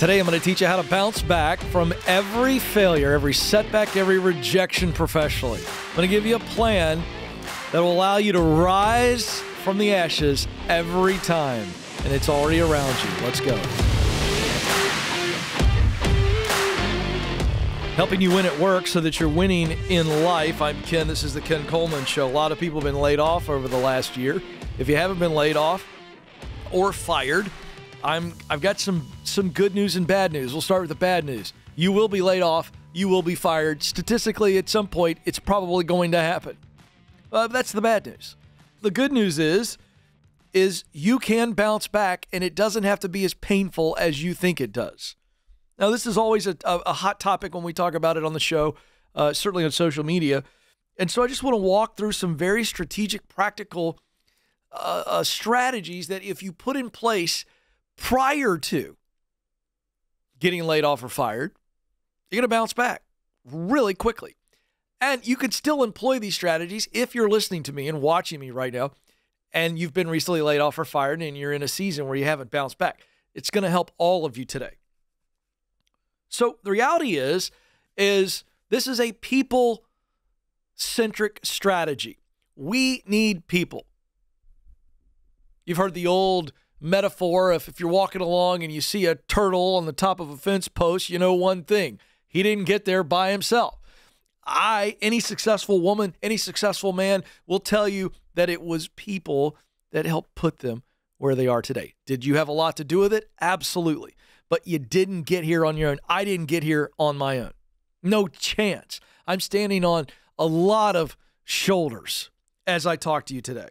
Today, I'm going to teach you how to bounce back from every failure, every setback, every rejection professionally. I'm going to give you a plan that will allow you to rise from the ashes every time, and it's already around you. Let's go. Helping you win at work so that you're winning in life. I'm Ken. This is the Ken Coleman Show. A lot of people have been laid off over the last year. If you haven't been laid off or fired, I'm I've got some some good news and bad news. We'll start with the bad news. You will be laid off. You will be fired. Statistically, at some point, it's probably going to happen. Uh, that's the bad news. The good news is is you can bounce back, and it doesn't have to be as painful as you think it does. Now, this is always a, a, a hot topic when we talk about it on the show, uh, certainly on social media. And so I just want to walk through some very strategic, practical uh, uh, strategies that if you put in place prior to getting laid off or fired, you're going to bounce back really quickly. And you can still employ these strategies if you're listening to me and watching me right now and you've been recently laid off or fired and you're in a season where you haven't bounced back. It's going to help all of you today. So the reality is is this is a people centric strategy. We need people. You've heard the old metaphor if, if you're walking along and you see a turtle on the top of a fence post, you know one thing. He didn't get there by himself. I, any successful woman, any successful man will tell you that it was people that helped put them where they are today. Did you have a lot to do with it? Absolutely but you didn't get here on your own. I didn't get here on my own. No chance. I'm standing on a lot of shoulders as I talk to you today.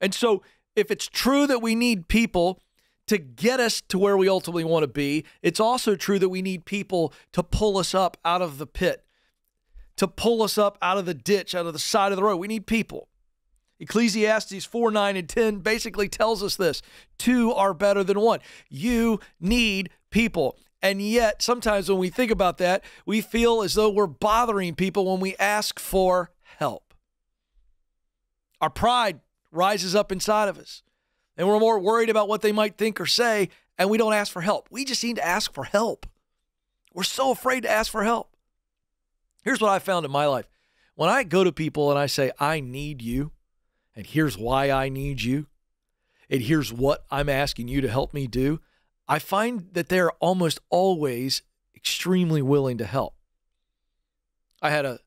And so, if it's true that we need people to get us to where we ultimately want to be, it's also true that we need people to pull us up out of the pit, to pull us up out of the ditch, out of the side of the road. We need people. Ecclesiastes 4 9 and 10 basically tells us this two are better than one. You need people. And yet, sometimes when we think about that, we feel as though we're bothering people when we ask for help. Our pride rises up inside of us, and we're more worried about what they might think or say, and we don't ask for help. We just need to ask for help. We're so afraid to ask for help. Here's what I found in my life when I go to people and I say, I need you, and here's why I need you, and here's what I'm asking you to help me do, I find that they're almost always extremely willing to help. I had a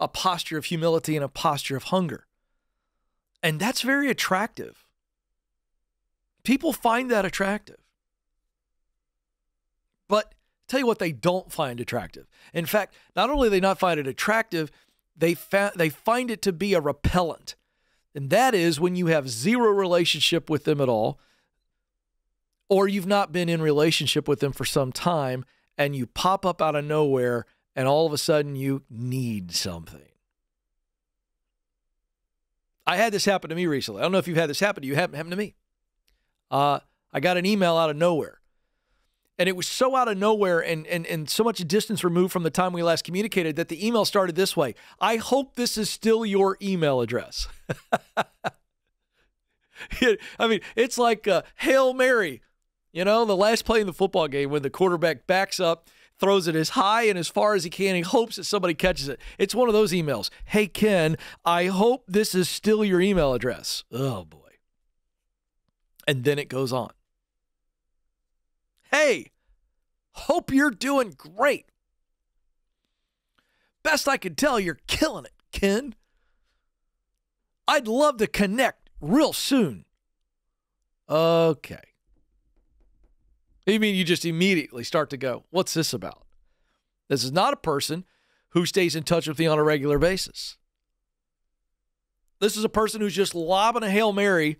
a posture of humility and a posture of hunger. And that's very attractive. People find that attractive. But tell you what they don't find attractive. In fact, not only they not find it attractive, they fa- they find it to be a repellent. And that is when you have zero relationship with them at all, or you've not been in relationship with them for some time, and you pop up out of nowhere, and all of a sudden you need something. I had this happen to me recently. I don't know if you've had this happen to you. It happened to me. Uh, I got an email out of nowhere. And it was so out of nowhere and, and, and so much distance removed from the time we last communicated that the email started this way I hope this is still your email address. I mean, it's like uh, Hail Mary, you know, the last play in the football game when the quarterback backs up, throws it as high and as far as he can. He hopes that somebody catches it. It's one of those emails. Hey, Ken, I hope this is still your email address. Oh, boy. And then it goes on. Hey, hope you're doing great. Best I can tell, you're killing it, Ken. I'd love to connect real soon. Okay. You mean you just immediately start to go, what's this about? This is not a person who stays in touch with me on a regular basis. This is a person who's just lobbing a Hail Mary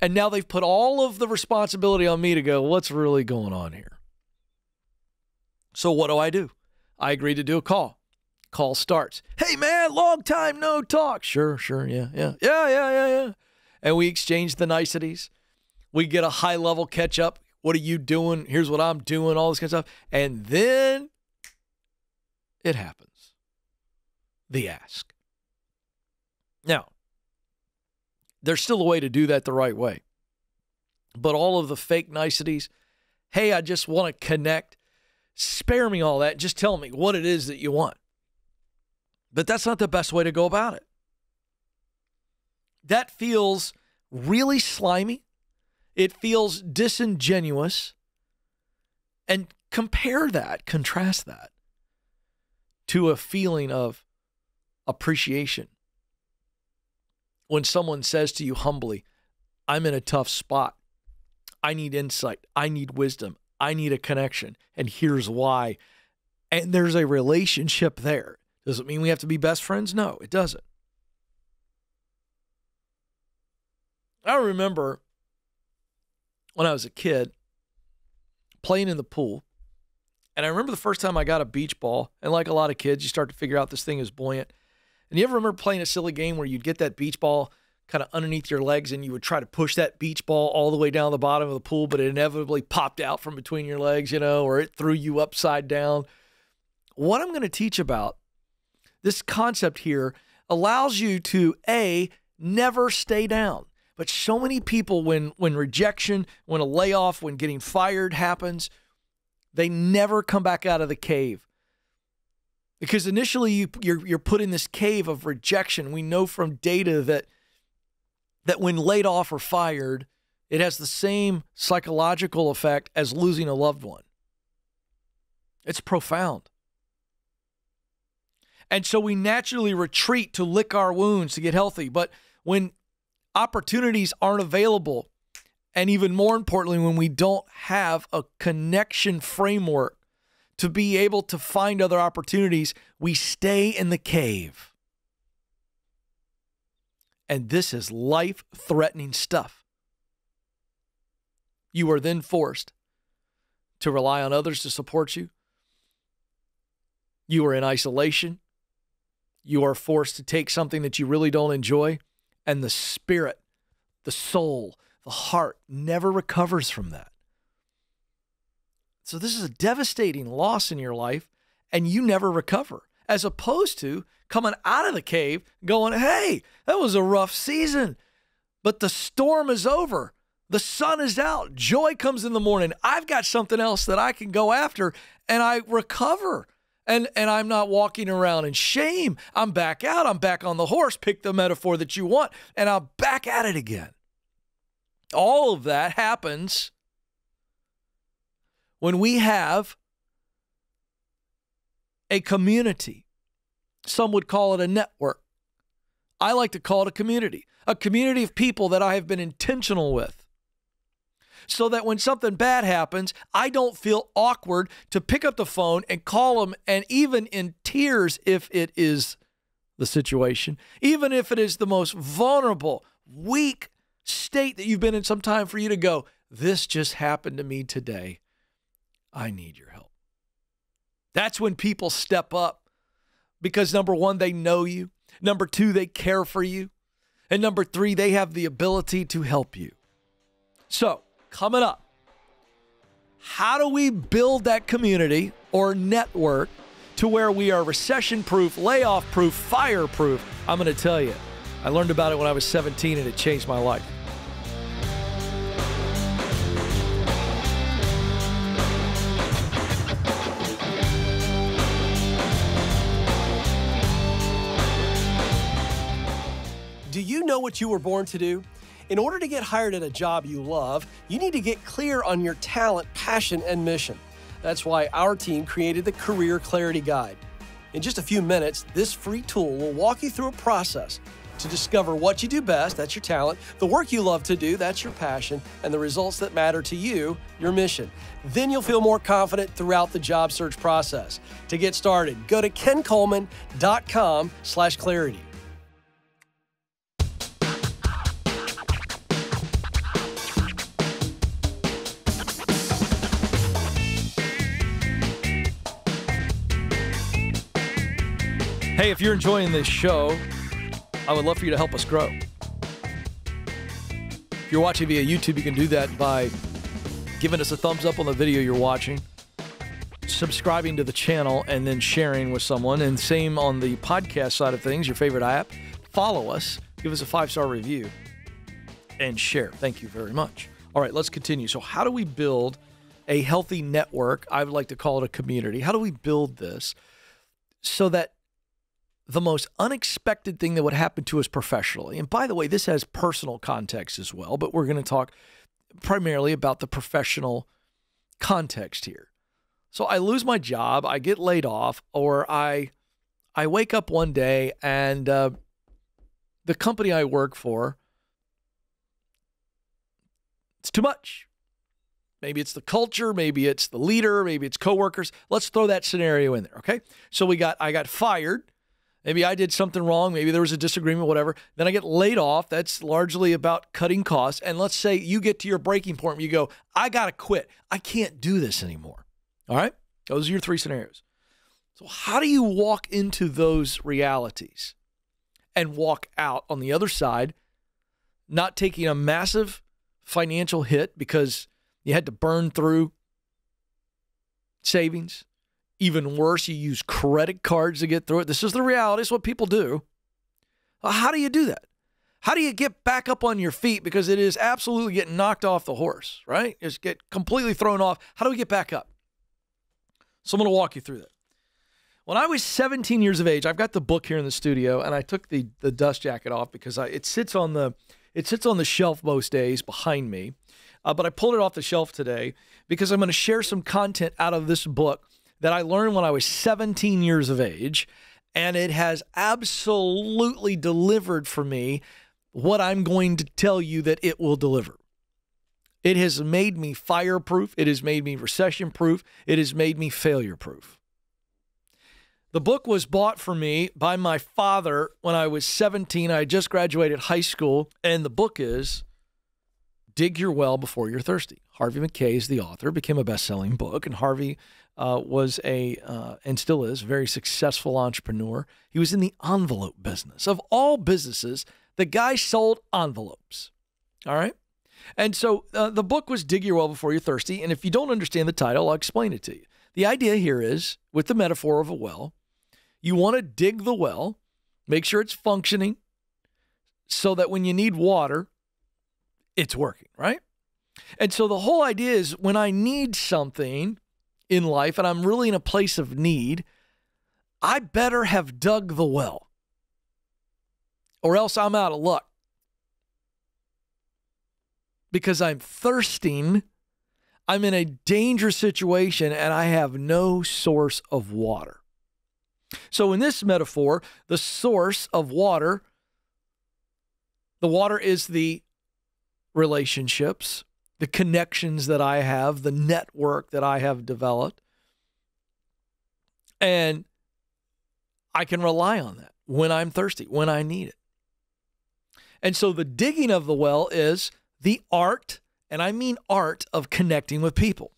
and now they've put all of the responsibility on me to go, what's really going on here? So what do I do? I agree to do a call. Call starts. Hey man, long time no talk. Sure, sure, yeah, yeah, yeah, yeah, yeah, yeah. And we exchange the niceties. We get a high level catch up. What are you doing? Here's what I'm doing, all this kind of stuff. And then it happens. The ask. Now, there's still a way to do that the right way. But all of the fake niceties hey, I just want to connect. Spare me all that. Just tell me what it is that you want. But that's not the best way to go about it. That feels really slimy. It feels disingenuous. And compare that, contrast that to a feeling of appreciation. When someone says to you humbly, I'm in a tough spot. I need insight. I need wisdom. I need a connection. And here's why. And there's a relationship there. Does it mean we have to be best friends? No, it doesn't. I remember when I was a kid playing in the pool. And I remember the first time I got a beach ball. And like a lot of kids, you start to figure out this thing is buoyant. And you ever remember playing a silly game where you'd get that beach ball kind of underneath your legs and you would try to push that beach ball all the way down the bottom of the pool, but it inevitably popped out from between your legs, you know, or it threw you upside down? What I'm going to teach about this concept here allows you to A, never stay down. But so many people, when when rejection, when a layoff, when getting fired happens, they never come back out of the cave. Because initially you, you're you're put in this cave of rejection. We know from data that that when laid off or fired, it has the same psychological effect as losing a loved one. It's profound. And so we naturally retreat to lick our wounds to get healthy. But when opportunities aren't available, and even more importantly, when we don't have a connection framework to be able to find other opportunities, we stay in the cave. And this is life threatening stuff. You are then forced to rely on others to support you. You are in isolation. You are forced to take something that you really don't enjoy and the spirit, the soul, the heart never recovers from that. So, this is a devastating loss in your life, and you never recover, as opposed to coming out of the cave going, Hey, that was a rough season, but the storm is over. The sun is out. Joy comes in the morning. I've got something else that I can go after, and I recover and and I'm not walking around in shame. I'm back out. I'm back on the horse. Pick the metaphor that you want, and I'm back at it again. All of that happens when we have a community. Some would call it a network. I like to call it a community, a community of people that I have been intentional with so that when something bad happens, I don't feel awkward to pick up the phone and call them, and even in tears, if it is the situation, even if it is the most vulnerable, weak state that you've been in some time for you to go, This just happened to me today. I need your help. That's when people step up because number one, they know you. Number two, they care for you. And number three, they have the ability to help you. So, coming up. How do we build that community or network to where we are recession proof, layoff proof, fire proof? I'm going to tell you. I learned about it when I was 17 and it changed my life. Do you know what you were born to do? In order to get hired at a job you love, you need to get clear on your talent, passion, and mission. That's why our team created the Career Clarity Guide. In just a few minutes, this free tool will walk you through a process to discover what you do best, that's your talent, the work you love to do, that's your passion, and the results that matter to you, your mission. Then you'll feel more confident throughout the job search process. To get started, go to kencoleman.com/clarity. Hey, if you're enjoying this show, I would love for you to help us grow. If you're watching via YouTube, you can do that by giving us a thumbs up on the video you're watching, subscribing to the channel, and then sharing with someone. And same on the podcast side of things, your favorite app. Follow us, give us a five star review, and share. Thank you very much. All right, let's continue. So, how do we build a healthy network. I would like to call it a community. How do we build this so that the most unexpected thing that would happen to us professionally, and by the way, this has personal context as well, but we're going to talk primarily about the professional context here. So I lose my job, I get laid off, or I I wake up one day and uh, the company I work for it's too much. Maybe it's the culture, maybe it's the leader, maybe it's coworkers. Let's throw that scenario in there, okay? So we got I got fired. Maybe I did something wrong, maybe there was a disagreement whatever. Then I get laid off. That's largely about cutting costs. And let's say you get to your breaking point where you go, "I got to quit. I can't do this anymore." All right? Those are your three scenarios. So how do you walk into those realities and walk out on the other side not taking a massive financial hit because you had to burn through savings. Even worse, you use credit cards to get through it. This is the reality. It's what people do. How do you do that? How do you get back up on your feet? Because it is absolutely getting knocked off the horse, right? Just get completely thrown off. How do we get back up? So I'm going to walk you through that. When I was 17 years of age, I've got the book here in the studio, and I took the the dust jacket off because I, it sits on the it sits on the shelf most days behind me. Uh, but I pulled it off the shelf today because I'm going to share some content out of this book that I learned when I was 17 years of age. And it has absolutely delivered for me what I'm going to tell you that it will deliver. It has made me fireproof. It has made me recession proof. It has made me failure proof. The book was bought for me by my father when I was 17. I just graduated high school, and the book is Dig Your Well Before You're Thirsty. Harvey Mackay is the author, became a best selling book, and Harvey uh, was a, uh, and still is, very successful entrepreneur. He was in the envelope business. Of all businesses, the guy sold envelopes. All right. And so uh, the book was Dig Your Well Before You're Thirsty. And if you don't understand the title, I'll explain it to you. The idea here is with the metaphor of a well, you want to dig the well, make sure it's functioning so that when you need water, it's working, right? And so the whole idea is when I need something in life and I'm really in a place of need, I better have dug the well or else I'm out of luck because I'm thirsting. I'm in a dangerous situation and I have no source of water. So, in this metaphor, the source of water, the water is the relationships, the connections that I have, the network that I have developed. And I can rely on that when I'm thirsty, when I need it. And so the digging of the well is the art, and I mean art, of connecting with people.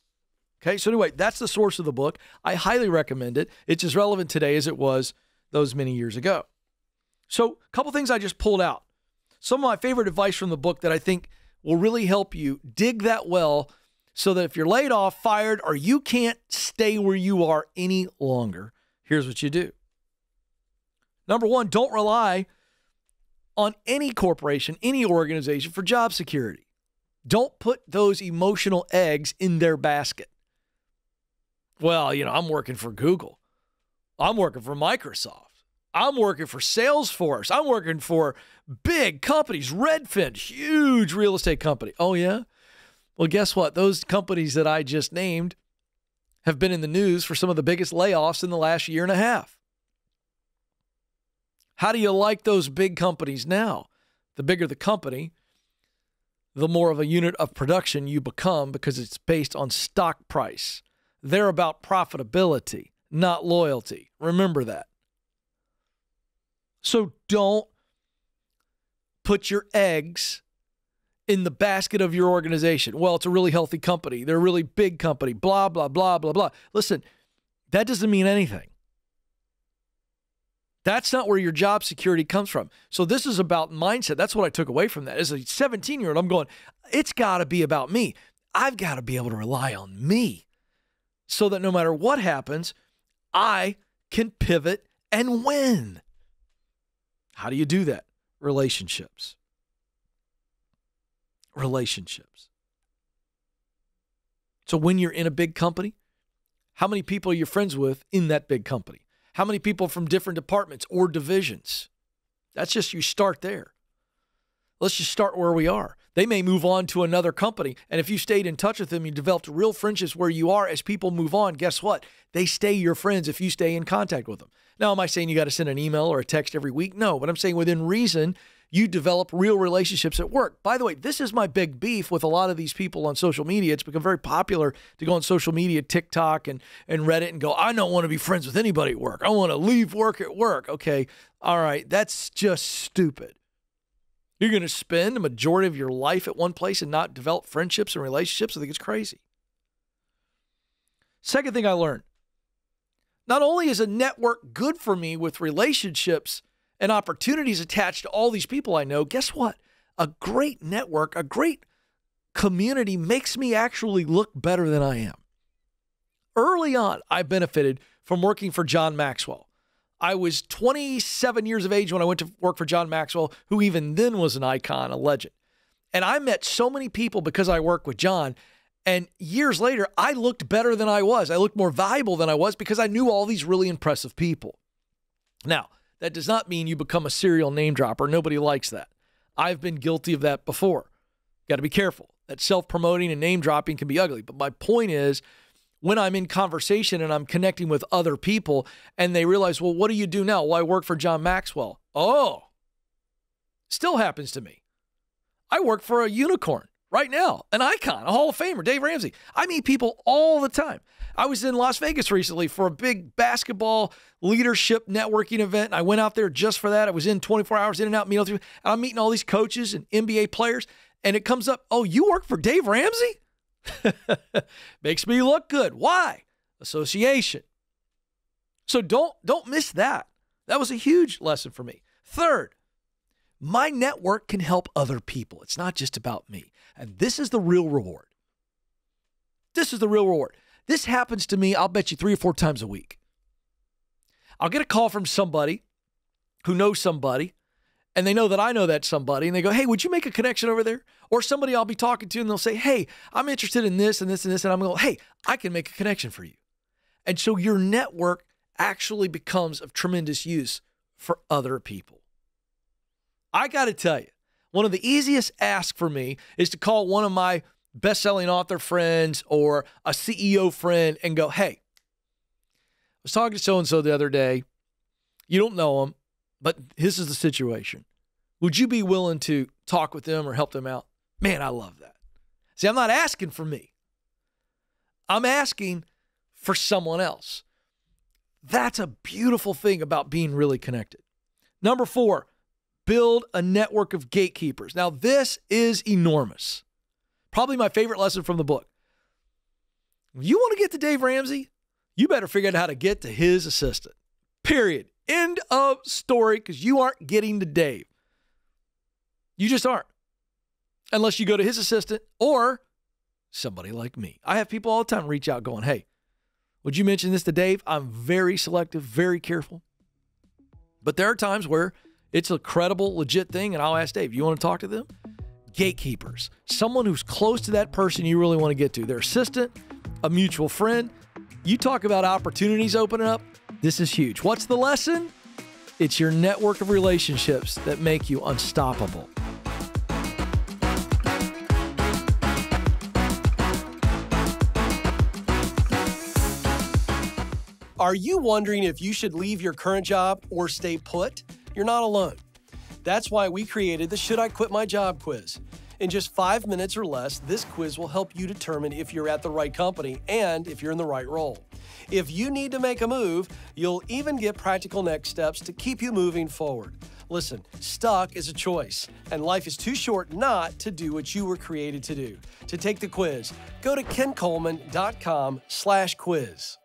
Okay, so anyway, that's the source of the book. I highly recommend it. It's as relevant today as it was those many years ago. So, a couple things I just pulled out. Some of my favorite advice from the book that I think will really help you dig that well so that if you're laid off, fired, or you can't stay where you are any longer, here's what you do. Number one, don't rely on any corporation, any organization for job security. Don't put those emotional eggs in their basket well, you know, I'm working for Google. I'm working for Microsoft. I'm working for Salesforce. I'm working for big companies, Redfin, huge real estate company. Oh, yeah? Well, guess what? Those companies that I just named have been in the news for some of the biggest layoffs in the last year and a half. How do you like those big companies now? The bigger the company, the more of a unit of production you become because it's based on stock price. They're about profitability, not loyalty. Remember that. So don't put your eggs in the basket of your organization. Well, it's a really healthy company. They're a really big company. Blah, blah, blah, blah, blah. Listen, that doesn't mean anything. That's not where your job security comes from. So this is about mindset. That's what I took away from that. As a 17 year old, I'm going, it's got to be about me. I've got to be able to rely on me so that no matter what happens, I can pivot and win. How do you do that? Relationships. Relationships. So when you're in a big company, how many people are you friends with in that big company? How many people from different departments or divisions? That's just you start there. Let's just start where we are. They may move on to another company. And if you stayed in touch with them, you developed real friendships where you are as people move on, guess what? They stay your friends if you stay in contact with them. Now, am I saying you got to send an email or a text every week? No, but I'm saying within reason, you develop real relationships at work. By the way, this is my big beef with a lot of these people on social media. It's become very popular to go on social media, TikTok and, and Reddit and go, I don't want to be friends with anybody at work. I want to leave work at work. Okay. All right. That's just stupid. You're going to spend the majority of your life at one place and not develop friendships and relationships. I think it's crazy. Second thing I learned not only is a network good for me with relationships and opportunities attached to all these people I know, guess what? A great network, a great community makes me actually look better than I am. Early on, I benefited from working for John Maxwell. I was 27 years of age when I went to work for John Maxwell, who even then was an icon, a legend. And I met so many people because I worked with John. And years later, I looked better than I was. I looked more valuable than I was because I knew all these really impressive people. Now, that does not mean you become a serial name dropper. Nobody likes that. I've been guilty of that before. Got to be careful. That self promoting and name dropping can be ugly. But my point is, when I'm in conversation and I'm connecting with other people and they realize, well, what do you do now? Well, I work for John Maxwell. Oh, still happens to me. I work for a unicorn right now, an icon, a Hall of Famer, Dave Ramsey. I meet people all the time. I was in Las Vegas recently for a big basketball leadership networking event. I went out there just for that. I was in 24 hours in and out, meal and I'm meeting all these coaches and NBA players. And it comes up, oh, you work for Dave Ramsey? Makes me look good. Why? Association. So don't don't miss that. That was a huge lesson for me. Third, my network can help other people. It's not just about me. And this is the real reward. This is the real reward. This happens to me, I'll bet you three or four times a week. I'll get a call from somebody who knows somebody and they know that I know that somebody, and they go, Hey, would you make a connection over there? Or somebody I'll be talking to, and they'll say, Hey, I'm interested in this and this and this. And I'm going, Hey, I can make a connection for you. And so your network actually becomes of tremendous use for other people. I got to tell you, one of the easiest asks for me is to call one of my best selling author friends or a CEO friend and go, Hey, I was talking to so and so the other day. You don't know him. But this is the situation. Would you be willing to talk with them or help them out? Man, I love that. See, I'm not asking for me, I'm asking for someone else. That's a beautiful thing about being really connected. Number four, build a network of gatekeepers. Now, this is enormous. Probably my favorite lesson from the book. You want to get to Dave Ramsey? You better figure out how to get to his assistant. Period. End of story because you aren't getting to Dave. You just aren't. Unless you go to his assistant or somebody like me. I have people all the time reach out going, hey, would you mention this to Dave? I'm very selective, very careful. But there are times where it's a credible, legit thing, and I'll ask Dave, you want to talk to them? Gatekeepers, someone who's close to that person you really want to get to, their assistant, a mutual friend. You talk about opportunities opening up. This is huge. What's the lesson? It's your network of relationships that make you unstoppable. Are you wondering if you should leave your current job or stay put? You're not alone. That's why we created the Should I Quit My Job quiz. In just five minutes or less, this quiz will help you determine if you're at the right company and if you're in the right role. If you need to make a move, you'll even get practical next steps to keep you moving forward. Listen, stuck is a choice, and life is too short not to do what you were created to do. To take the quiz, go to kencoleman.com slash quiz.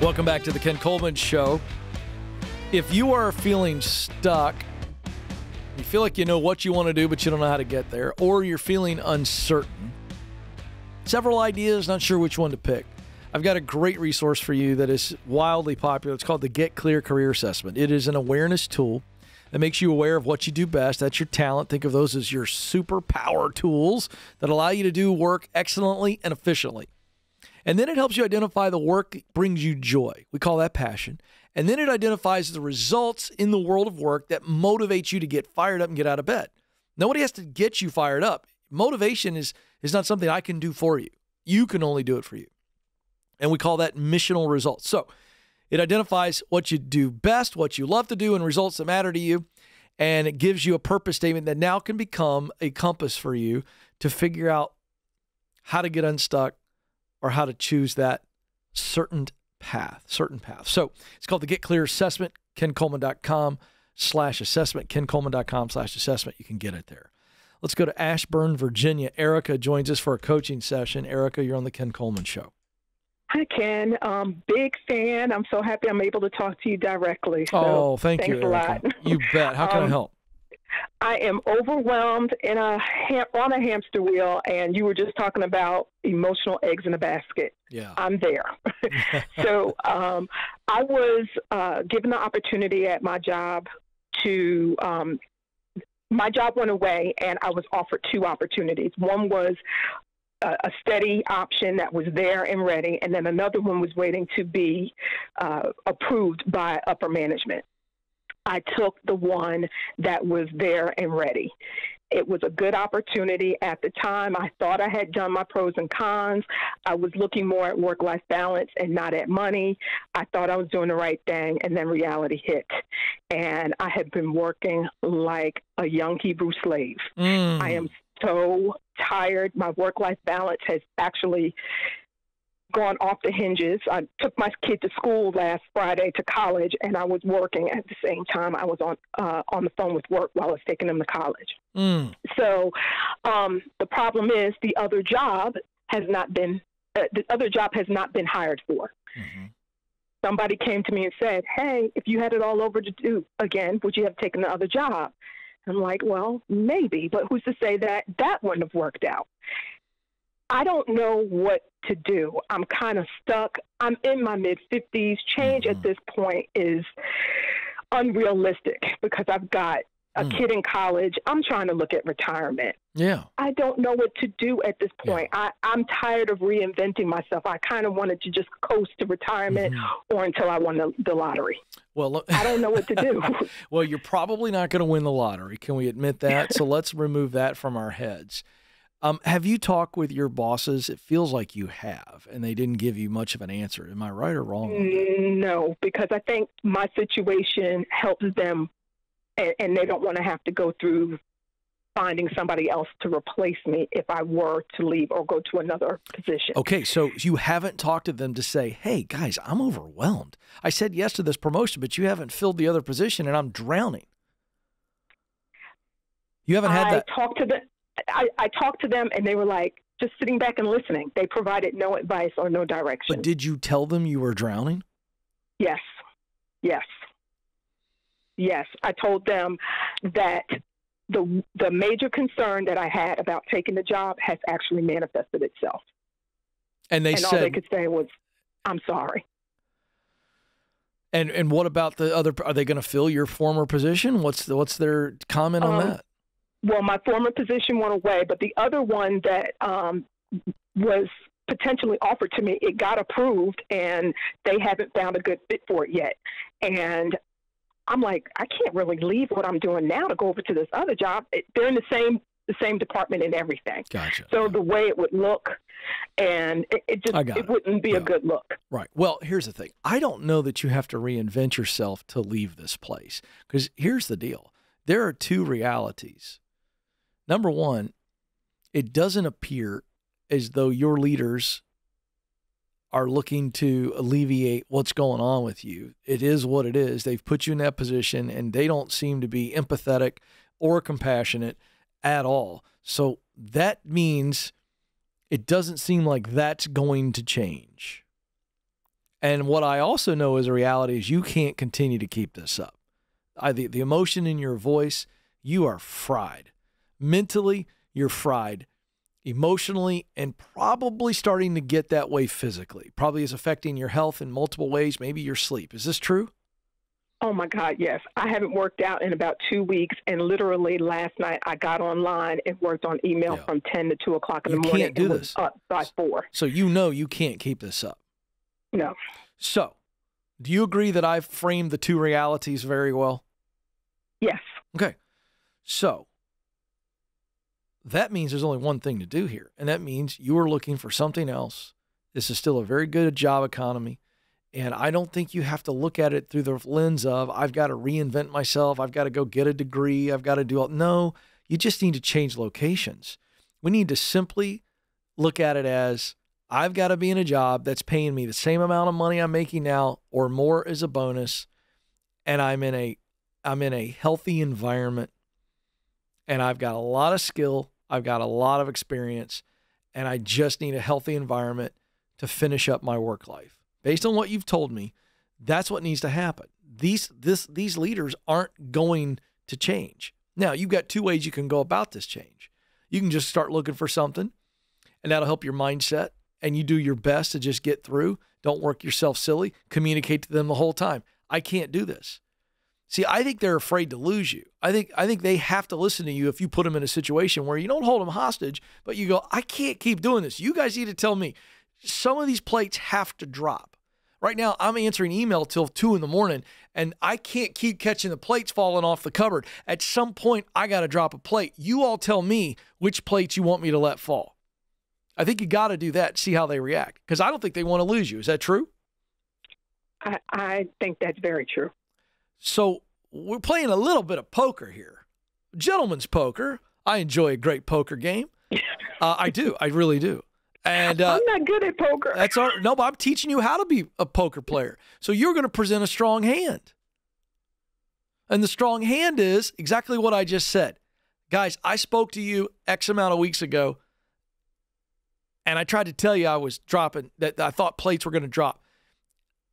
Welcome back to the Ken Coleman Show if you are feeling stuck, you feel like you know what you want to do, but you don't know how to get there, or you're feeling uncertain, several ideas, not sure which one to pick. I've got a great resource for you that is wildly popular. It's called the Get Clear Career Assessment. It is an awareness tool that makes you aware of what you do best. That's your talent. Think of those as your superpower tools that allow you to do work excellently and efficiently. And then it helps you identify the work that brings you joy. We call that passion. And then it identifies the results in the world of work that motivates you to get fired up and get out of bed. Nobody has to get you fired up. Motivation is, is not something I can do for you. You can only do it for you. And we call that missional results. So it identifies what you do best, what you love to do, and results that matter to you. And it gives you a purpose statement that now can become a compass for you to figure out how to get unstuck or how to choose that certain path, certain path. So it's called the Get Clear Assessment, kencoleman.com slash assessment, kencoleman.com slash assessment. You can get it there. Let's go to Ashburn, Virginia. Erica joins us for a coaching session. Erica, you're on the Ken Coleman Show. Hi, Ken. Um, big fan. I'm so happy I'm able to talk to you directly. So oh, thank you, Erica. You bet. How can um, I help? I am overwhelmed in a on a hamster wheel, and you were just talking about emotional eggs in a basket. Yeah, I'm there. so um, I was uh, given the opportunity at my job to. Um, my job went away, and I was offered two opportunities. One was a, a steady option that was there and ready, and then another one was waiting to be uh, approved by upper management. I took the one that was there and ready. It was a good opportunity at the time. I thought I had done my pros and cons. I was looking more at work life balance and not at money. I thought I was doing the right thing, and then reality hit. And I had been working like a young Hebrew slave. Mm. I am so tired. My work life balance has actually gone off the hinges. I took my kid to school last Friday to college, and I was working at the same time. I was on uh, on the phone with work while I was taking him to college. Mm. So um, the problem is the other job has not been uh, the other job has not been hired for. Mm-hmm. Somebody came to me and said, "Hey, if you had it all over to do again, would you have taken the other job?" I'm like, "Well, maybe, but who's to say that that wouldn't have worked out?" I don't know what to do. I'm kind of stuck. I'm in my mid 50s. Change mm-hmm. at this point is unrealistic because I've got a mm. kid in college. I'm trying to look at retirement. Yeah. I don't know what to do at this point. Yeah. I, I'm tired of reinventing myself. I kind of wanted to just coast to retirement mm-hmm. or until I won the, the lottery. Well, look, I don't know what to do. well, you're probably not going to win the lottery. Can we admit that? so let's remove that from our heads. Um, have you talked with your bosses? It feels like you have, and they didn't give you much of an answer. Am I right or wrong? No, because I think my situation helps them, and, and they don't want to have to go through finding somebody else to replace me if I were to leave or go to another position. Okay, so you haven't talked to them to say, "Hey, guys, I'm overwhelmed. I said yes to this promotion, but you haven't filled the other position, and I'm drowning." You haven't had I that. Talked to them. I, I talked to them and they were like just sitting back and listening. They provided no advice or no direction. But did you tell them you were drowning? Yes. Yes. Yes. I told them that the the major concern that I had about taking the job has actually manifested itself. And they and said all they could say was, "I'm sorry." And and what about the other? Are they going to fill your former position? What's the, what's their comment on um, that? Well, my former position went away, but the other one that um, was potentially offered to me, it got approved, and they haven't found a good fit for it yet. And I'm like, I can't really leave what I'm doing now to go over to this other job. They're in the same the same department and everything. Gotcha. So the way it would look, and it, it just it, it wouldn't be yeah. a good look. Right. Well, here's the thing. I don't know that you have to reinvent yourself to leave this place because here's the deal. There are two realities Number one, it doesn't appear as though your leaders are looking to alleviate what's going on with you. It is what it is. They've put you in that position and they don't seem to be empathetic or compassionate at all. So that means it doesn't seem like that's going to change. And what I also know as a reality is you can't continue to keep this up. I, the, the emotion in your voice, you are fried mentally you're fried emotionally, and probably starting to get that way physically. Probably is affecting your health in multiple ways, maybe your sleep. Is this true? Oh my God, yes. I haven't worked out in about two weeks, and literally last night I got online and worked on email Yeah. from 10 to 2 o'clock in You the morning You can't do this. up by 4. So you know you can't keep this up. No. So, do you agree that I've framed the two realities very well? Yes. Okay. So, that means there's only one thing to do here, and that means you are looking for something else. This is still a very good job economy. And I don't think you have to look at it through the lens of, I've got to reinvent myself. I've got to go get a degree. I've got to do all. No, you just need to change locations. We need to simply look at it as, I've got to be in a job that's paying me the same amount of money I'm making now or more as a bonus. And I'm in a I'm in a healthy environment and I've got a lot of skill, I've got a lot of experience, and I just need a healthy environment to finish up my work life. Based on what you've told me, that's what needs to happen. These this these leaders aren't going to change. Now, you've got two ways you can go about this change. You can just start looking for something, and that'll help your mindset, and you do your best to just get through. Don't work yourself silly. Communicate to them the whole time. I can't do this. See, I think they're afraid to lose you. I think I think they have to listen to you if you put them in a situation where you don't hold them hostage, but you go, I can't keep doing this. You guys need to tell me some of these plates have to drop. Right now, I'm answering email till two in the morning, and I can't keep catching the plates falling off the cupboard. At some point, I got to drop a plate. You all tell me which plates you want me to let fall. I think you got to do that. See how they react, because I don't think they want to lose you. Is that true? I, I think that's very true. So we're playing a little bit of poker here, gentlemen's poker. I enjoy a great poker game. Uh, I do, I really do. And uh, I'm not good at poker. that's our no, but I'm teaching you how to be a poker player. So you're going to present a strong hand, and the strong hand is exactly what I just said, guys. I spoke to you X amount of weeks ago, and I tried to tell you I was dropping that I thought plates were going to drop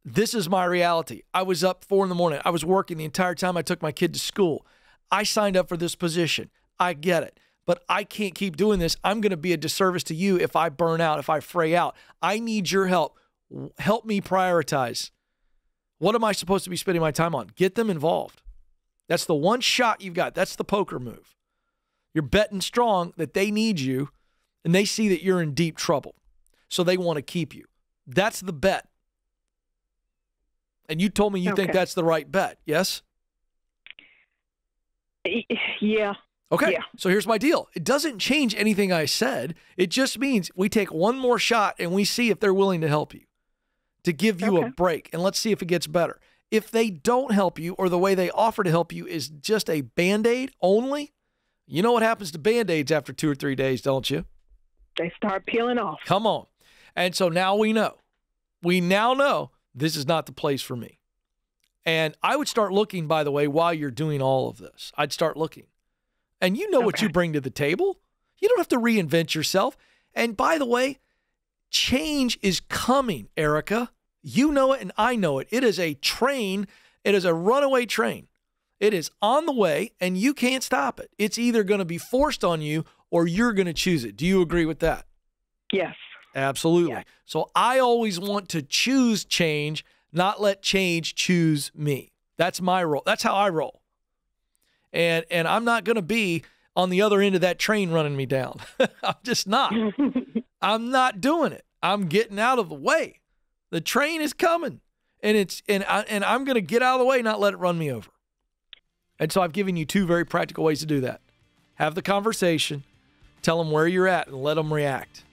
this is my reality. I was up four in the morning. I was working the entire time I took my kid to school. I signed up for this position. I get it. But I can't keep doing this. I'm going to be a disservice to you if I burn out, if I fray out. I need your help. Help me prioritize. What am I supposed to be spending my time on? Get them involved. That's the one shot you've got. That's the poker move. You're betting strong that they need you and they see that you're in deep trouble. So they want to keep you. That's the bet. And you told me you think that's the right bet. Yes? Yeah. Okay. Yeah. So here's my deal. It doesn't change anything I said. It just means we take one more shot and we see if they're willing to help you, to give you a break, and let's see if it gets better. If they don't help you or the way they offer to help you is just a band aid only, you know what happens to band aids after two or three days, don't you? They start peeling off. Come on. And so now we know. We now know this is not the place for me. And I would start looking, by the way, while you're doing all of this. I'd start looking. And you know what you bring to the table. You don't have to reinvent yourself. And by the way, change is coming, Erica. You know it and I know it. It is a train, it is a runaway train. It is on the way and you can't stop it. It's either going to be forced on you or you're going to choose it. Do you agree with that? Yes. Absolutely. Yeah. So I always want to choose change, not let change choose me. That's my role. That's how I roll. And and I'm not going to be on the other end of that train running me down. I'm just not. I'm not doing it. I'm getting out of the way. The train is coming. And it's and I, and I'm going to get out of the way, not let it run me over. And so I've given you two very practical ways to do that. Have the conversation, tell them where you're at and let them react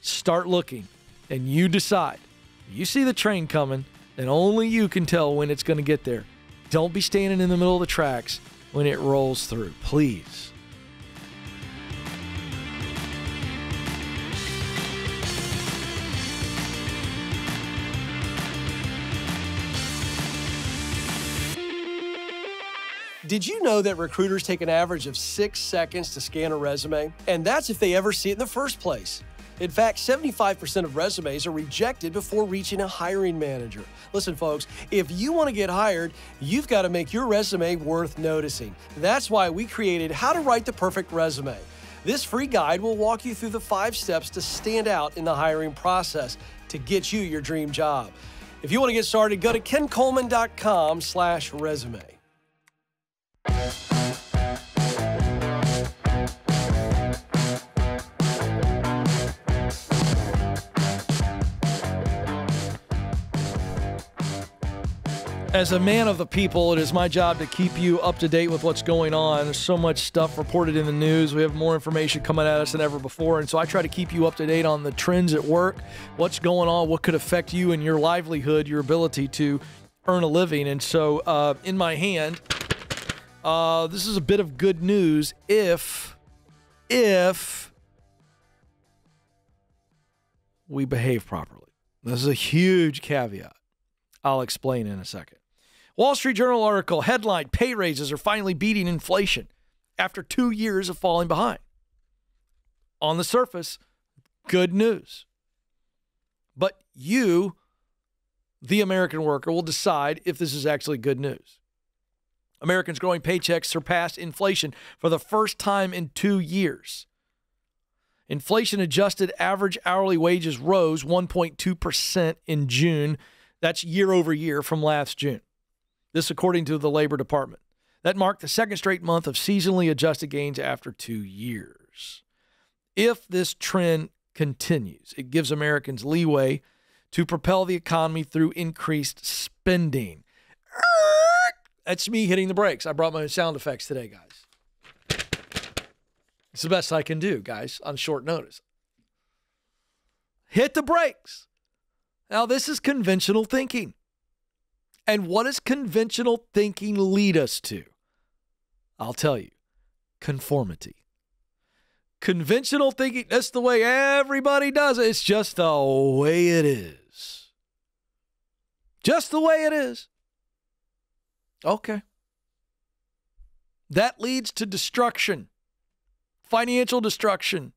start looking and you decide. You see the train coming, and only you can tell when it's going to get there. Don't be standing in the middle of the tracks when it rolls through, please. Did you know that recruiters take an average of six seconds to scan a resume? And that's if they ever see it in the first place. In fact, 75% of resumes are rejected before reaching a hiring manager. Listen, folks, if you want to get hired, you've got to make your resume worth noticing. That's why we created How to Write the Perfect Resume. This free guide will walk you through the five steps to stand out in the hiring process to get you your dream job. If you want to get started, go to kencoleman.com slash resume. As a man of the people, it is my job to keep you up to date with what's going on. There's so much stuff reported in the news. We have more information coming at us than ever before. And so I try to keep you up to date on the trends at work, what's going on, what could affect you and your livelihood, your ability to earn a living. And so uh, in my hand, uh, this is a bit of good news if, if we behave properly. This is a huge caveat. I'll explain in a second. Wall Street Journal article headline Pay raises are finally beating inflation after two years of falling behind. On the surface, good news. But you, the American worker, will decide if this is actually good news. Americans' growing paychecks surpassed inflation for the first time in two years. Inflation adjusted average hourly wages rose 1.2% in June. That's year over year from last June. This, according to the Labor Department. That marked the second straight month of seasonally adjusted gains after two years. If this trend continues, it gives Americans leeway to propel the economy through increased spending. That's me hitting the brakes. I brought my sound effects today, guys. It's the best I can do, guys, on short notice. Hit the brakes. Now, this is conventional thinking. And what does conventional thinking lead us to? I'll tell you conformity. Conventional thinking, that's the way everybody does it. It's just the way it is. Just the way it is. Okay. That leads to destruction, financial destruction,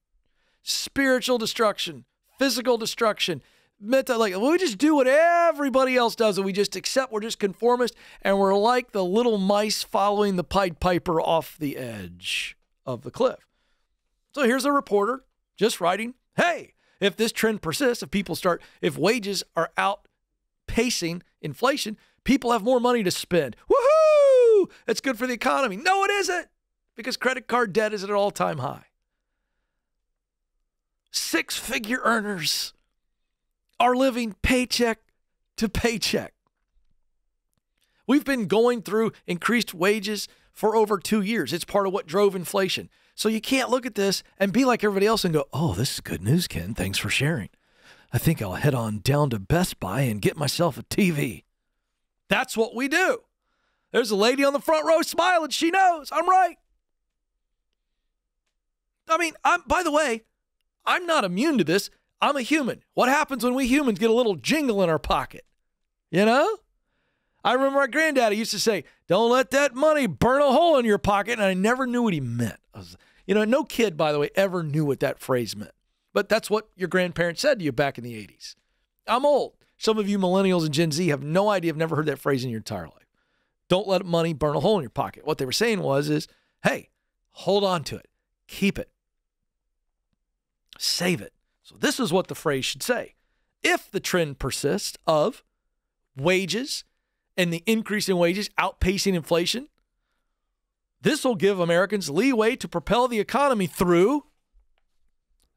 spiritual destruction, physical destruction mental like we just do what everybody else does and we just accept we're just conformist and we're like the little mice following the pied piper off the edge of the cliff. So here's a reporter just writing hey if this trend persists if people start if wages are outpacing inflation people have more money to spend. Woohoo! It's good for the economy. No it isn't because credit card debt is at an all-time high. Six figure earners are living paycheck to paycheck. We've been going through increased wages for over two years. It's part of what drove inflation. So you can't look at this and be like everybody else and go, oh, this is good news, Ken. Thanks for sharing. I think I'll head on down to Best Buy and get myself a TV. That's what we do. There's a lady on the front row smiling. She knows I'm right. I mean, I'm by the way, I'm not immune to this. I'm a human. What happens when we humans get a little jingle in our pocket? You know? I remember my granddaddy used to say, Don't let that money burn a hole in your pocket. And I never knew what he meant. Was, you know, no kid, by the way, ever knew what that phrase meant. But that's what your grandparents said to you back in the 80s. I'm old. Some of you millennials and Gen Z have no idea, have never heard that phrase in your entire life. Don't let money burn a hole in your pocket. What they were saying was, is, hey, hold on to it. Keep it. Save it. So, this is what the phrase should say. If the trend persists of wages and the increase in wages outpacing inflation, this will give Americans leeway to propel the economy through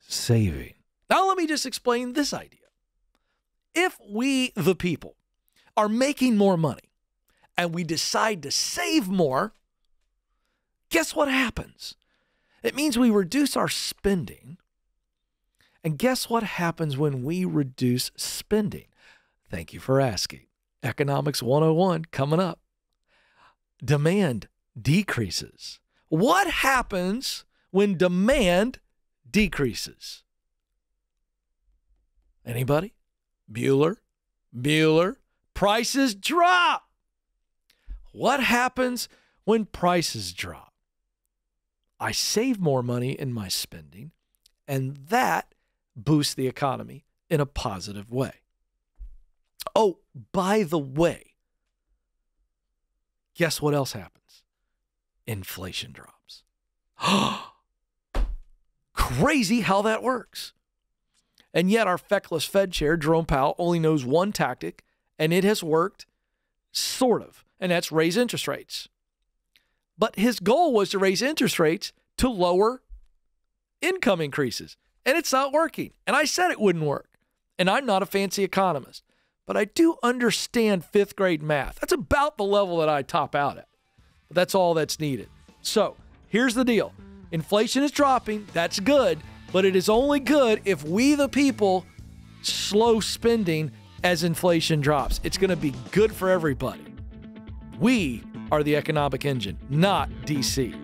saving. Now, let me just explain this idea. If we, the people, are making more money and we decide to save more, guess what happens? It means we reduce our spending and guess what happens when we reduce spending? Thank you for asking. Economics 101 coming up. Demand decreases. What happens when demand decreases? Anybody? Bueller? Bueller? Prices drop. What happens when prices drop? I save more money in my spending, and that boost the economy in a positive way. Oh, by the way, guess what else happens? Inflation drops. crazy how that works. And yet, our feckless Fed chair, Jerome Powell, only knows one tactic, and it has worked sort of, and that's raise interest rates. But his goal was to raise interest rates to lower income increases, and it's not working. And I said it wouldn't work. And I'm not a fancy economist, but I do understand fifth grade math. That's about the level that I top out at. But that's all that's needed. So here's the deal inflation is dropping. That's good but it is only good if we, the people, slow spending as inflation drops. It's going to be good for everybody. We are the economic engine, not DC.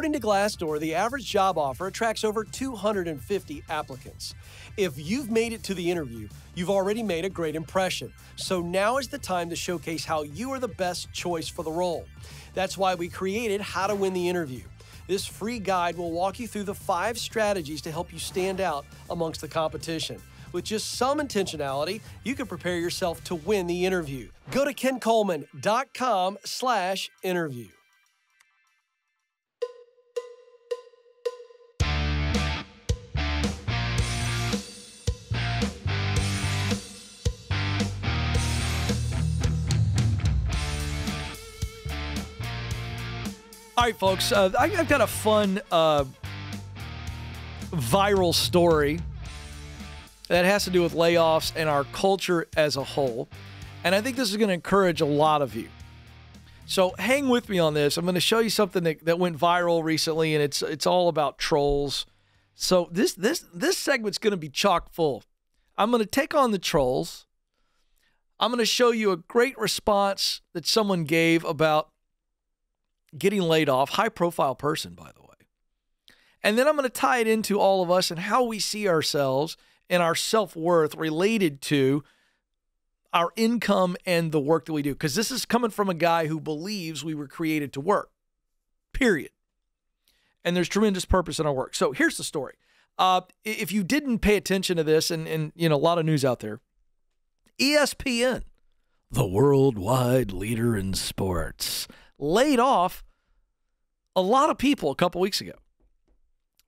According to Glassdoor, the average job offer attracts over 250 applicants. If you've made it to the interview, you've already made a great impression. So now is the time to showcase how you are the best choice for the role. That's why we created How to Win the Interview. This free guide will walk you through the five strategies to help you stand out amongst the competition. With just some intentionality, you can prepare yourself to win the interview. Go to kencoleman.com slash interview. All right, folks. Uh, I, have got a fun uh, viral story that has to do with layoffs and our culture as a whole. And I think this is going to encourage a lot of you. So hang with me on this. I'm going to show you something that, that went viral recently, and it's it's all about trolls. So this this this segment's going to be chock full. I'm going to take on the trolls. I'm going to show you a great response that someone gave about getting laid off, high profile person, by the way. And then I'm going to tie it into all of us and how we see ourselves and our self worth related to our income and the work that we do. Because this is coming from a guy who believes we were created to work, period. And there's tremendous purpose in our work. So here's the story. Uh, if you didn't pay attention to this, and, and you know, a lot of news out there, ESPN, the worldwide leader in sports, laid off a lot of people a couple weeks ago,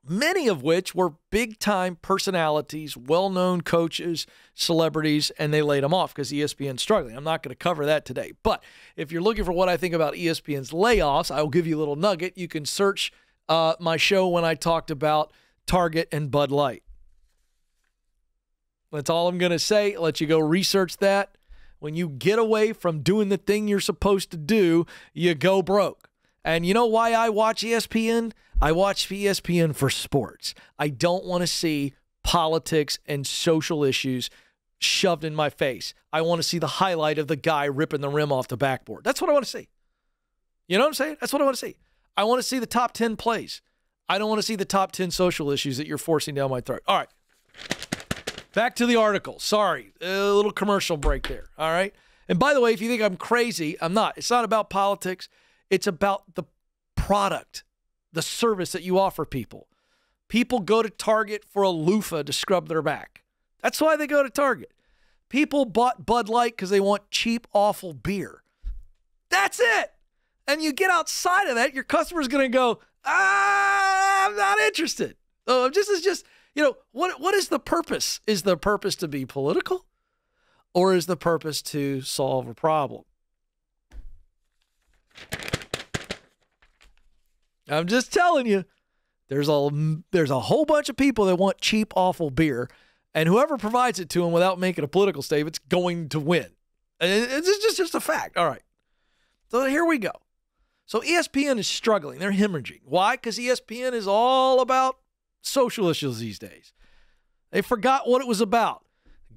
many of which were big time personalities, well known coaches, celebrities, and they laid them off because ESPN's struggling. I'm not going to cover that today. But if you're looking for what I think about ESPN's layoffs, I will give you a little nugget. You can search uh, my show when I talked about Target and Bud Light. That's all I'm going to say. Let you go research that. When you get away from doing the thing you're supposed to do, you go broke. And you know why I watch ESPN? I watch ESPN for sports. I don't want to see politics and social issues shoved in my face. I want to see the highlight of the guy ripping the rim off the backboard. That's what I want to see. You know what I'm saying? That's what I want to see. I want to see the top 10 plays. I don't want to see the top 10 social issues that you're forcing down my throat. All right. Back to the article. Sorry, a little commercial break there. All right. And by the way, if you think I'm crazy, I'm not. It's not about politics, it's about the product, the service that you offer people. People go to Target for a loofah to scrub their back. That's why they go to Target. People bought Bud Light because they want cheap, awful beer. That's it. And you get outside of that, your customer's going to go, ah, I'm not interested. Oh, this is just you know, what what is the purpose? Is the purpose to be political? Or is the purpose to solve a problem? I'm just telling you, there's a there's a whole bunch of people that want cheap, awful beer, and whoever provides it to them without making a political statement is going to win. It's just just a fact. All right. So here we go. So ESPN is struggling. They're hemorrhaging. Why? Because ESPN is all about social issues these days. They forgot what it was about.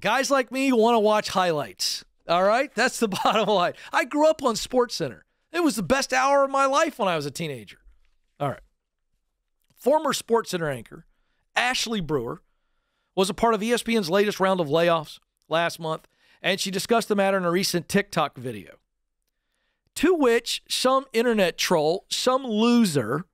Guys like me want to watch highlights. All right? That's the bottom line. I grew up on Sports Center. It was the best hour of my life when I was a teenager. All right. Former Sports Center anchor Ashley Brewer was a part of ESPN's latest round of layoffs last month, and she discussed the matter in a recent TikTok video. To which some internet troll, some loser,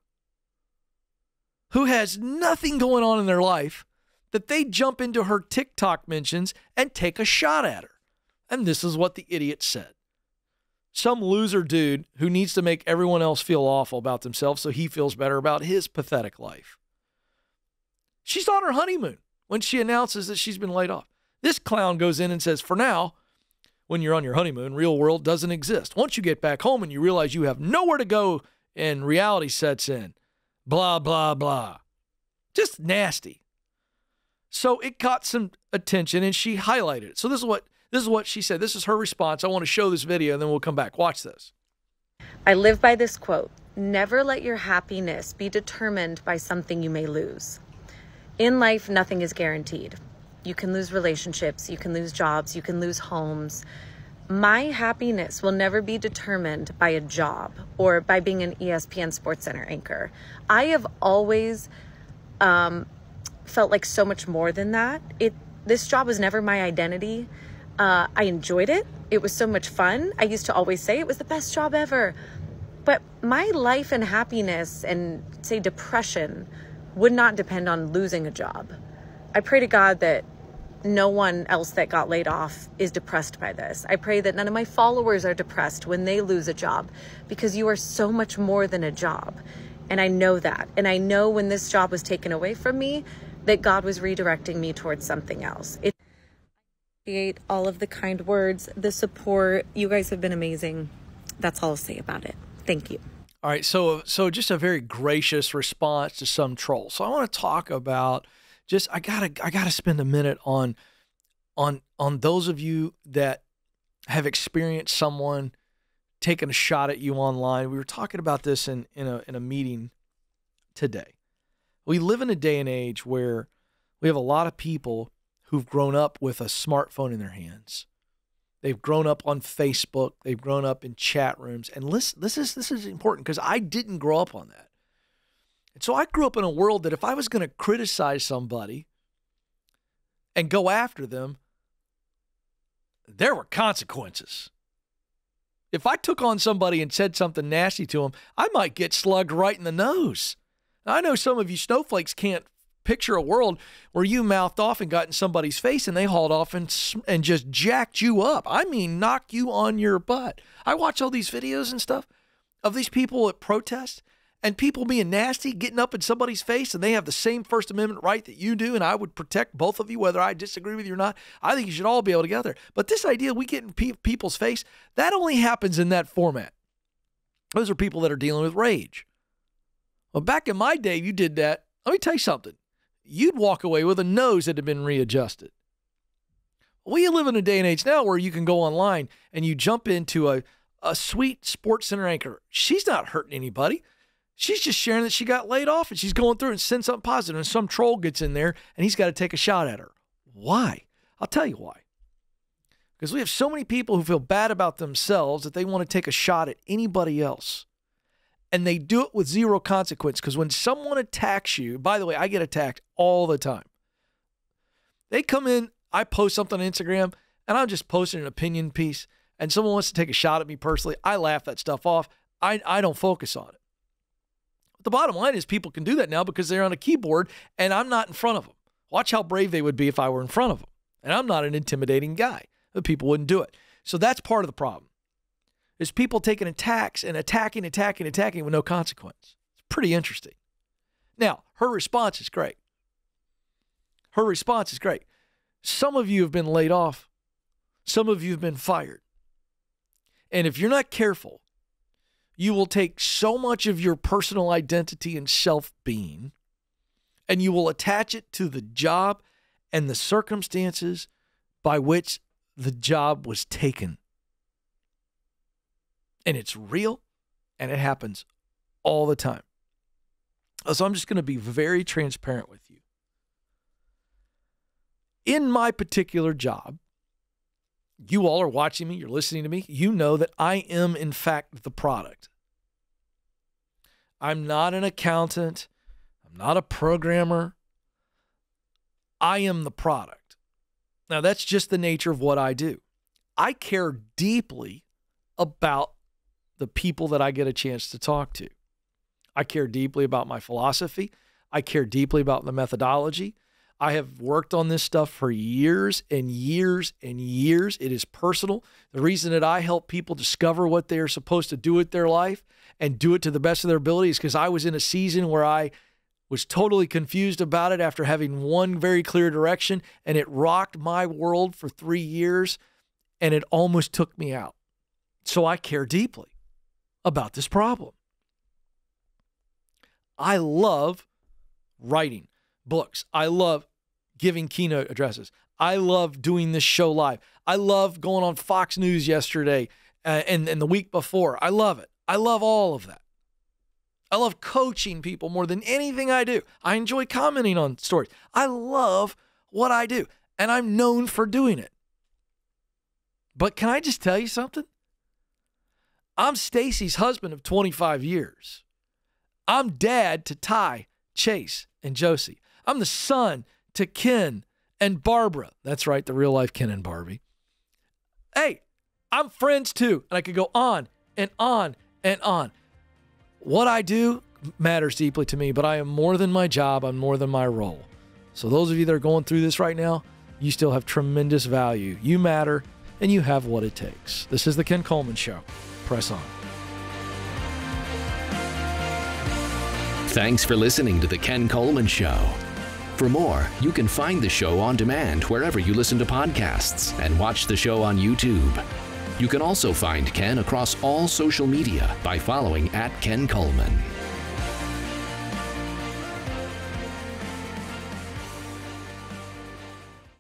who has nothing going on in their life that they jump into her TikTok mentions and take a shot at her. And this is what the idiot said. Some loser dude who needs to make everyone else feel awful about themselves so he feels better about his pathetic life. She's on her honeymoon when she announces that she's been laid off. This clown goes in and says, For now, when you're on your honeymoon, real world doesn't exist. Once you get back home and you realize you have nowhere to go and reality sets in, blah, blah, blah. Just nasty. So it got some attention and she highlighted it. So this is what this is what she said. This is her response. I want to show this video and then we'll come back. Watch this. I live by this quote Never let your happiness be determined by something you may lose. In life, nothing is guaranteed. You can lose relationships, you can lose jobs, you can lose homes. My happiness will never be determined by a job or by being an ESPN Sports Center anchor. I have always um, felt like so much more than that. It this job was never my identity. Uh, I enjoyed it. It was so much fun. I used to always say it was the best job ever. But my life and happiness and, say, depression would not depend on losing a job. I pray to God that no one else that got laid off is depressed by this. I pray that none of my followers are depressed when they lose a job because you are so much more than a job. And I know that. And I know when this job was taken away from me that God was redirecting me towards something else. It appreciate all of the kind words, the support. You guys have been amazing. That's all I'll say about it. Thank you. All right, so so just a very gracious response to some trolls. So I want to talk about just I gotta I gotta spend a minute on on on those of you that have experienced someone taking a shot at you online. We were talking about this in in a in a meeting today. We live in a day and age where we have a lot of people who've grown up with a smartphone in their hands. They've grown up on Facebook. They've grown up in chat rooms. And listen, this is this is important because I didn't grow up on that. And so I grew up in a world that if I was going to criticize somebody and go after them, there were consequences. If I took on somebody and said something nasty to them, I might get slugged right in the nose. Now, I know some of you snowflakes can't picture a world where you mouthed off and got in somebody's face and they hauled off and and just jacked you up. I mean, knocked you on your butt. I watch all these videos and stuff of these people at protests and people being nasty, getting up in somebody's face, and they have the same First Amendment right that you do, and I would protect both of you, whether I disagree with you or not. I think you should all be able to together. But this idea we get in pe- people's face, that only happens in that format. Those are people that are dealing with rage. Well, back in my day, you did that. Let me tell you something you'd walk away with a nose that had been readjusted. We live in a day and age now where you can go online and you jump into a, a sweet sports center anchor. She's not hurting anybody. She's just sharing that she got laid off and she's going through and send something positive, and some troll gets in there and he's got to take a shot at her. Why? I'll tell you why. Because we have so many people who feel bad about themselves that they want to take a shot at anybody else and they do it with zero consequence because when someone attacks you, by the way, I get attacked all the time. They come in, I post something on Instagram, and I'm just posting an opinion piece, and someone wants to take a shot at me personally. I laugh that stuff off. I, I don't focus on it. But the bottom line is people can do that now because they're on a keyboard and I'm not in front of them. Watch how brave they would be if I were in front of them. And I'm not an intimidating guy, but people wouldn't do it. So that's part of the problem. Is people taking attacks and attacking, attacking, attacking with no consequence. It's pretty interesting. Now, her response is great. Her response is great. Some of you have been laid off, some of you have been fired. And if you're not careful, you will take so much of your personal identity and self being and you will attach it to the job and the circumstances by which the job was taken and it's real and it happens all the time. So I'm just going to be very transparent with you. In my particular job, you all are watching me, you're listening to me, you know that I am, in fact, the product. I'm not an accountant, I'm not a programmer. I am the product. Now, that's just the nature of what I do. I care deeply about the people that I get a chance to talk to. I care deeply about my philosophy. I care deeply about the methodology. I have worked on this stuff for years and years and years. It is personal. The reason that I help people discover what they are supposed to do with their life and do it to the best of their ability is because I was in a season where I was totally confused about it after having one very clear direction, and it rocked my world for three years and it almost took me out. So I care deeply about this problem. I love writing books. I love giving keynote addresses. I love doing this show live. I love going on Fox News yesterday uh, and, and the week before. I love it. I love all of that. I love coaching people more than anything I do. I enjoy commenting on stories. I love what I do, and I'm known for doing it. But can I just tell you something? I'm Stacy's husband of 25 years. I'm dad to Ty, Chase, and Josie. I'm the son to Ken and Barbara. That's right, the real life Ken and Barbie. Hey, I'm friends too. And I could go on and on and on. What I do matters deeply to me, but I am more than my job. I'm more than my role. So, those of you that are going through this right now, you still have tremendous value. You matter and you have what it takes. This is The Ken Coleman Show. Press on. Thanks for listening to The Ken Coleman Show. For more, you can find the show on demand wherever you listen to podcasts and watch the show on YouTube. You can also find Ken across all social media by following at Ken Coleman.